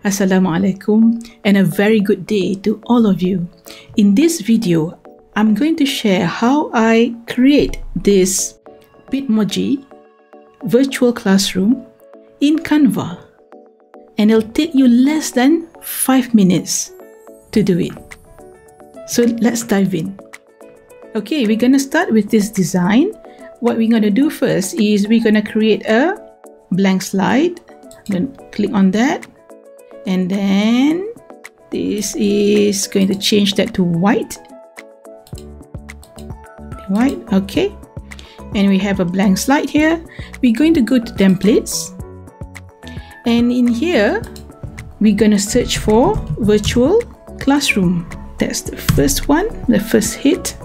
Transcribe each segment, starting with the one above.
Assalamualaikum and a very good day to all of you. In this video, I'm going to share how I create this Bitmoji virtual classroom in Canva. And it'll take you less than 5 minutes to do it. So let's dive in. Okay, we're going to start with this design. What we're going to do first is we're going to create a blank slide. I'm going to click on that and then this is going to change that to white. White okay. And we have a blank slide here. We're going to go to templates. And in here we're going to search for virtual classroom. That's the first one the first hit.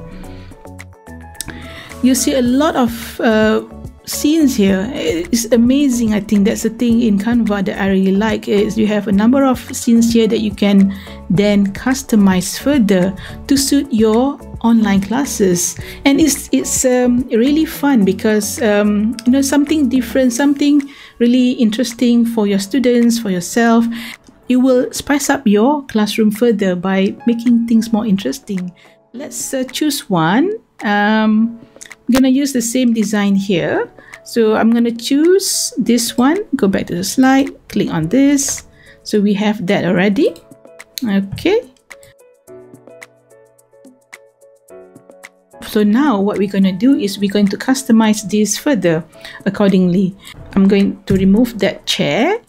You see a lot of uh, scenes here it's amazing i think. That's the thing in canva that i really like is you have a number of scenes here that you can then customize further to suit your online classes. And it's it's um, really fun because um, you know something different something really interesting for your students for yourself you will spice up your classroom further by making things more interesting. Let's uh, choose one. Um, I'm gonna use the same design here so I'm going to choose this one. Go back to the slide. Click on this. So we have that already. Okay. So now what we're going to do is we're going to customize this further accordingly. I'm going to remove that chair.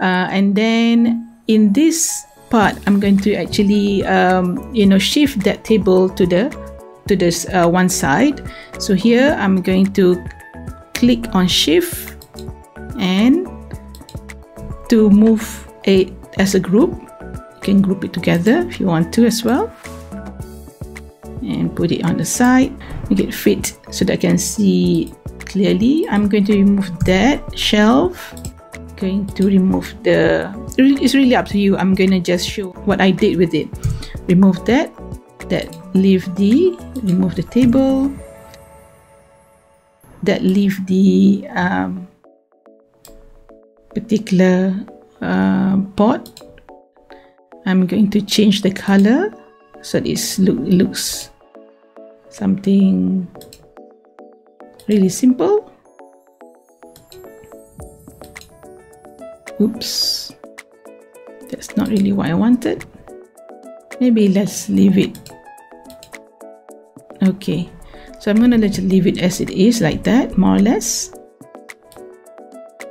Uh, and then in this part, I'm going to actually, um, you know, shift that table to the to this uh, one side. So here I'm going to click on shift and to move it as a group you can group it together if you want to as well. And put it on the side make it fit so that I can see clearly. I'm going to remove that shelf. Going to remove the it's really up to you. I'm going to just show what I did with it. Remove that that leave the remove the table. That leave the um, particular uh, pot. I'm going to change the color so this look looks something really simple. Oops. That's not really what I wanted. Maybe let's leave it okay. So I'm gonna just leave it as it is like that more or less.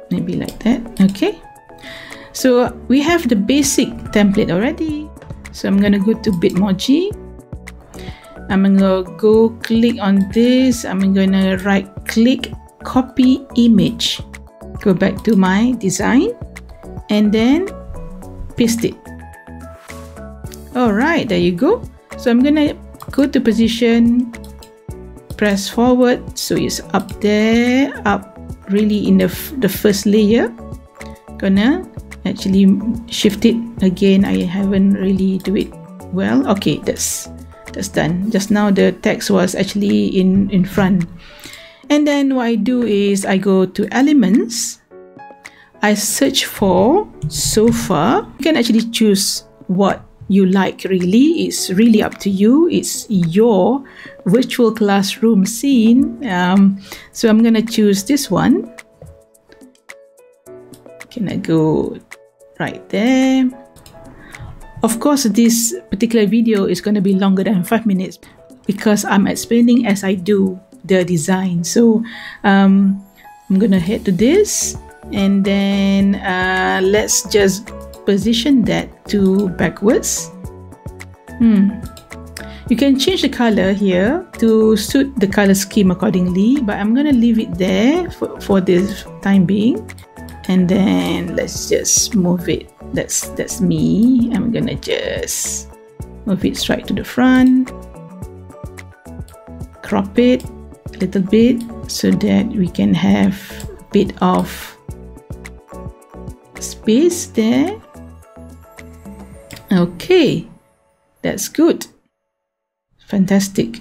Maybe like that. Okay. So we have the basic template already. So I'm gonna go to Bitmoji. I'm gonna go click on this. I'm gonna right click copy image. Go back to my design and then paste it. Alright there you go. So I'm gonna go to position. Press forward. So it's up there up really in the, the first layer. Gonna actually shift it again. I haven't really do it well. Okay that's that's done. Just now the text was actually in in front. And then what I do is I go to elements. I search for sofa you can actually choose what you like really it's really up to you. It's your virtual classroom scene. Um, so I'm gonna choose this one. Can I go right there? Of course this particular video is going to be longer than five minutes because I'm explaining as I do the design. So um, I'm gonna head to this and then uh, let's just position that to backwards. Hmm. You can change the color here to suit the color scheme accordingly, but I'm gonna leave it there for, for this time being. And then let's just move it. That's that's me. I'm gonna just move it straight to the front. Crop it a little bit so that we can have a bit of space there Okay, that's good. Fantastic.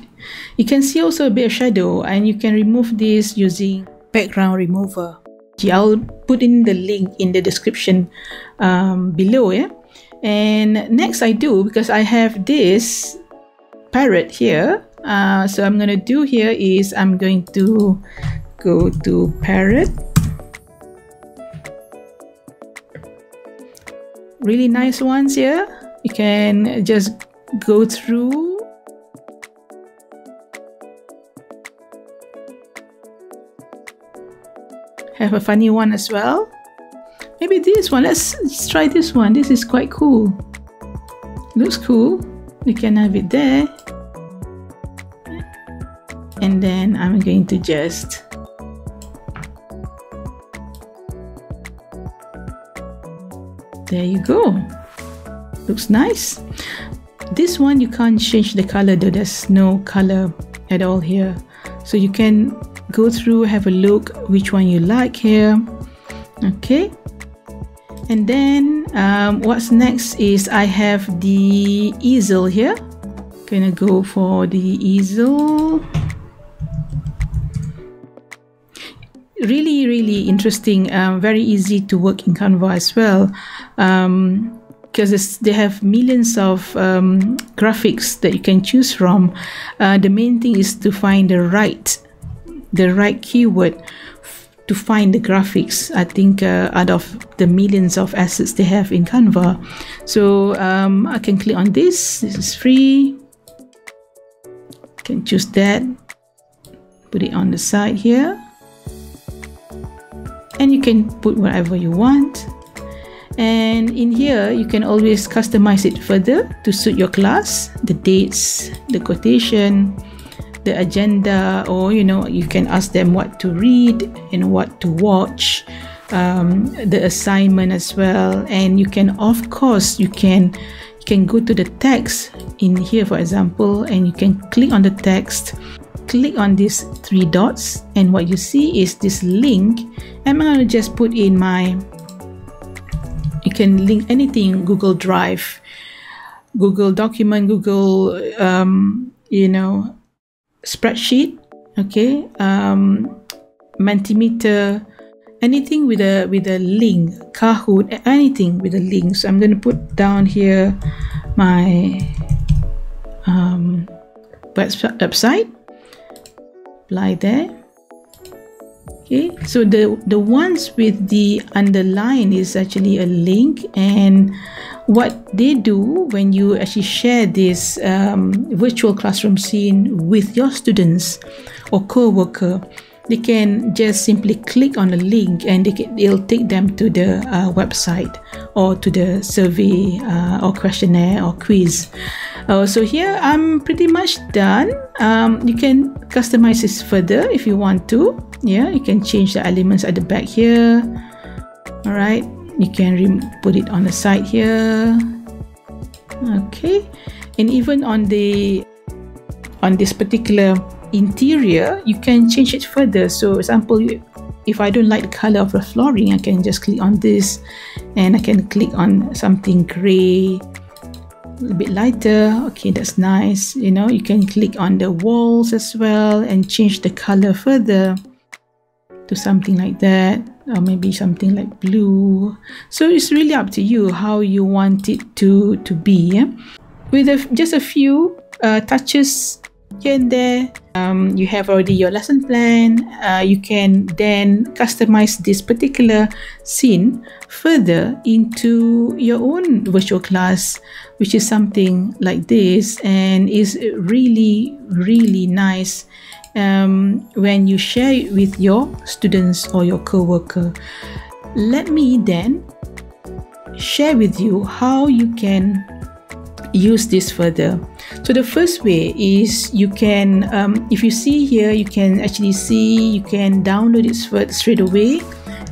You can see also a bit of shadow and you can remove this using background remover. I'll put in the link in the description um, below. Yeah. And next I do because I have this parrot here. Uh, so I'm going to do here is I'm going to go to parrot. Really nice ones here. You can just go through have a funny one as well. Maybe this one. Let's, let's try this one. This is quite cool. Looks cool. We can have it there. And then I'm going to just There you go. Looks nice. This one you can't change the color though. There's no color at all here. So you can go through have a look which one you like here okay and then um, what's next is I have the easel here gonna go for the easel really really interesting um, very easy to work in Canva as well um, because they have millions of um, graphics that you can choose from. Uh, the main thing is to find the right the right keyword to find the graphics. I think uh, out of the millions of assets they have in Canva. So um, I can click on this. This is free. Can choose that. Put it on the side here. And you can put whatever you want. And in here, you can always customize it further to suit your class, the dates, the quotation, the agenda or you know you can ask them what to read and what to watch um, the assignment as well. And you can of course you can you can go to the text in here for example and you can click on the text. Click on these three dots and what you see is this link. I'm going to just put in my can link anything Google Drive Google document Google um, you know spreadsheet okay um, mentimeter anything with a with a link kahoot anything with a link. So i'm going to put down here my um, website apply there okay so the the ones with the underline is actually a link and what they do when you actually share this um, virtual classroom scene with your students or co-worker they can just simply click on the link and they can, it'll take them to the uh, website or to the survey uh, or questionnaire or quiz. Uh, so here i'm pretty much done. Um, you can customize this further if you want to yeah you can change the elements at the back here. All right you can put it on the side here. Okay and even on the on this particular interior you can change it further. So for example if I don't like the color of the flooring I can just click on this and I can click on something gray a little bit lighter. Okay that's nice. You know you can click on the walls as well and change the color further to something like that or maybe something like blue so it's really up to you how you want it to to be yeah? with a, just a few uh, touches here and there um, you have already your lesson plan uh, you can then customize this particular scene further into your own virtual class which is something like this and is really really nice um, when you share it with your students or your co-worker let me then share with you how you can use this further. So the first way is you can um, if you see here you can actually see you can download it straight away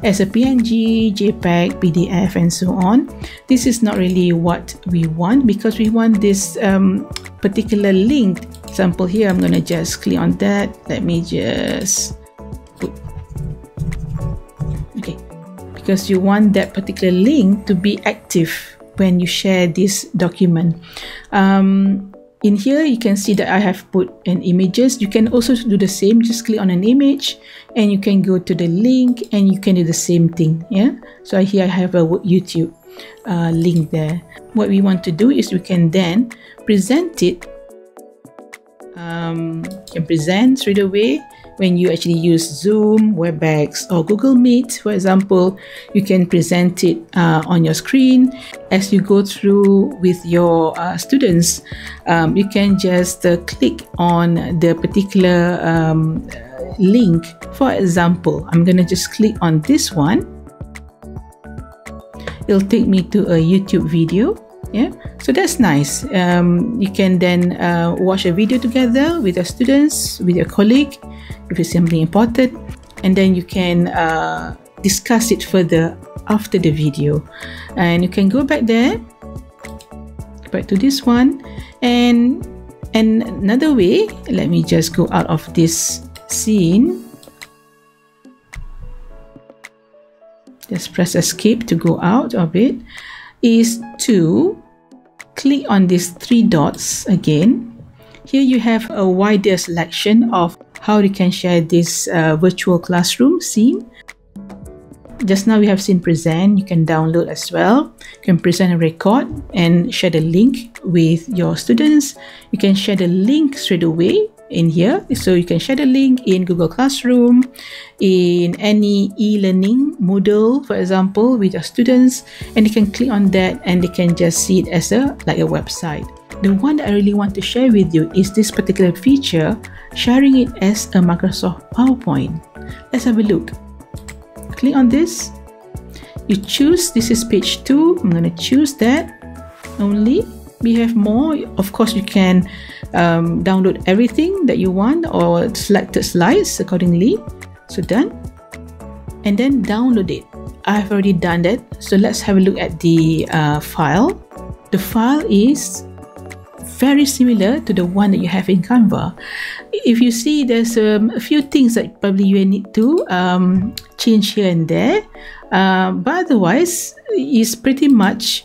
as a png jpeg pdf and so on. This is not really what we want because we want this um, particular link example here I'm gonna just click on that. Let me just put okay. Because you want that particular link to be active when you share this document. Um, in here you can see that I have put an images. You can also do the same just click on an image and you can go to the link and you can do the same thing yeah? So here I have a YouTube uh, link there. What we want to do is we can then present it um, can present straight away when you actually use Zoom, WebEx, or Google Meet, for example, you can present it uh, on your screen as you go through with your uh, students. Um, you can just uh, click on the particular um, link. For example, I'm going to just click on this one. It'll take me to a YouTube video yeah? So that's nice. Um, you can then uh, watch a video together with your students with your colleague if it's something important. And then you can uh, discuss it further after the video. And you can go back there back to this one. And and another way let me just go out of this scene. Just press escape to go out of it is to click on these three dots again. Here you have a wider selection of how you can share this uh, virtual classroom scene. Just now we have seen present, you can download as well. You can present a record and share the link with your students. You can share the link straight away in here. So you can share the link in Google Classroom, in any e-learning Moodle, for example, with your students, and they can click on that and they can just see it as a like a website. The one that I really want to share with you is this particular feature, sharing it as a Microsoft PowerPoint. Let's have a look. Click on this. You choose, this is page 2. I'm going to choose that only. We have more. Of course, you can um, download everything that you want or select the slides accordingly. So done. And then download it. I've already done that. So let's have a look at the uh, file. The file is very similar to the one that you have in Canva. If you see there's um, a few things that probably you need to um, change here and there, uh, but otherwise it's pretty much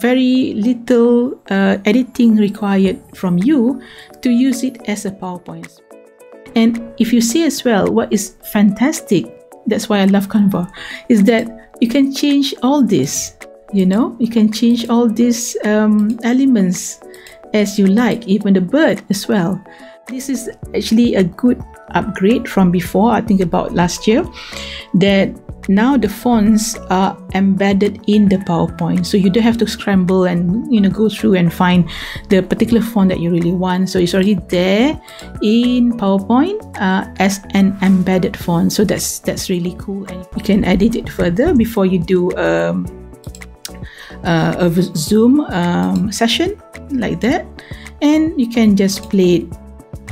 very little uh, editing required from you to use it as a PowerPoint. And if you see as well, what is fantastic, that's why I love Canva, is that you can change all this. You know, you can change all these um, elements as you like, even the bird as well. This is actually a good upgrade from before, I think about last year, that now the fonts are embedded in the PowerPoint. So you don't have to scramble and you know go through and find the particular font that you really want. So it's already there in PowerPoint uh, as an embedded font. So that's that's really cool, and you can edit it further before you do um, uh, a Zoom um, session like that, and you can just play it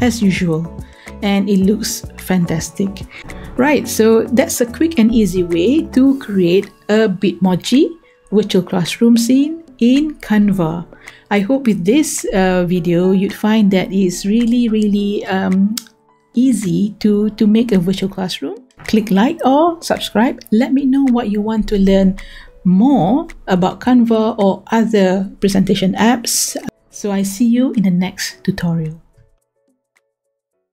as usual, and it looks fantastic. Right, so that's a quick and easy way to create a Bitmoji virtual classroom scene in Canva. I hope with this uh, video you'd find that it's really really um, easy to, to make a virtual classroom. Click like or subscribe. Let me know what you want to learn more about Canva or other presentation apps. So I see you in the next tutorial.